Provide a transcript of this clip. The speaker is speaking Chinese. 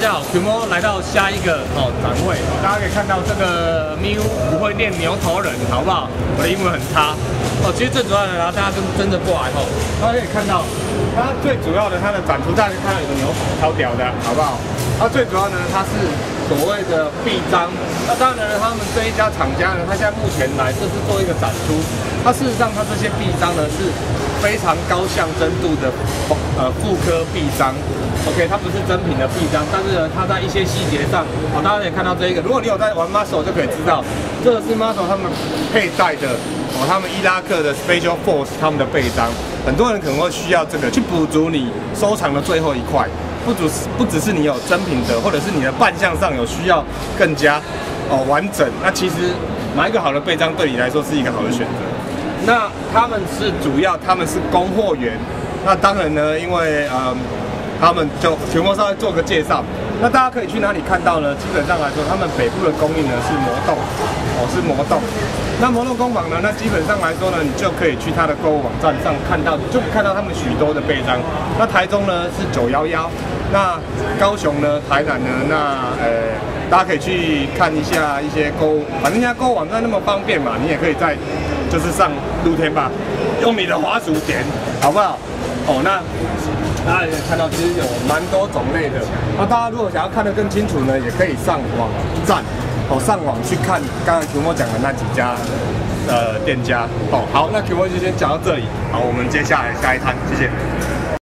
大家好，熊猫来到下一个哦展位，大家可以看到这个喵不会念牛头人，好不好？我的英文很差哦。其实最主要的，然后大家跟跟着过来后，大家可以看到，它最主要的它的展出，大家看到有个牛头，超屌的，好不好？它最主要呢，它是所谓的臂章。那当然呢，他们这一家厂家呢，他现在目前来这是做一个展出。它事实上，它这些臂章呢是非常高象征度的呃复刻臂章。OK，它不是真品的臂章，但是呢，它在一些细节上，好，大家可以看到这一个。如果你有在玩 Muscle，就可以知道，这个是 Muscle 他们佩戴的哦，他们伊拉克的 Special Force 他们的背章。很多人可能会需要这个去补足你收藏的最后一块。不只是不只是你有真品的，或者是你的扮相上有需要更加哦完整，那其实买一个好的背章对你来说是一个好的选择。那他们是主要他们是供货源，那当然呢，因为嗯他们就全部稍微做个介绍。那大家可以去哪里看到呢？基本上来说，他们北部的供应呢是魔洞，哦是魔洞。那魔洞工坊呢，那基本上来说呢，你就可以去他的购物网站上看到，就看到他们许多的背章。那台中呢是九幺幺，那高雄呢、台南呢，那呃大家可以去看一下一些购物，反正现在购物网站那么方便嘛，你也可以在就是上露天吧，用你的滑鼠点，好不好？哦那。大家也看到，其实有蛮多种类的。那大家如果想要看得更清楚呢，也可以上网站哦，上网去看刚刚 Q 莫讲的那几家呃店家哦。好，那 Q 莫就先讲到这里。好，我们接下来下一摊，谢谢。